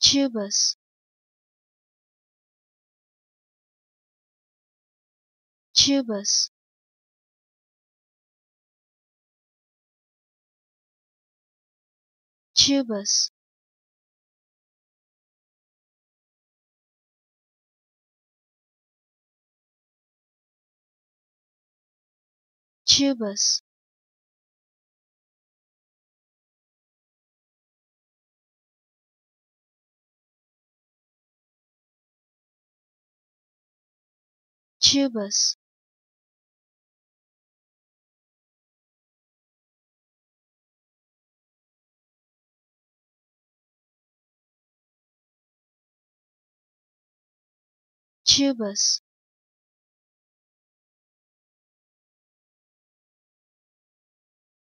tubers. Tubers. Tubers. Tubers tubers tubers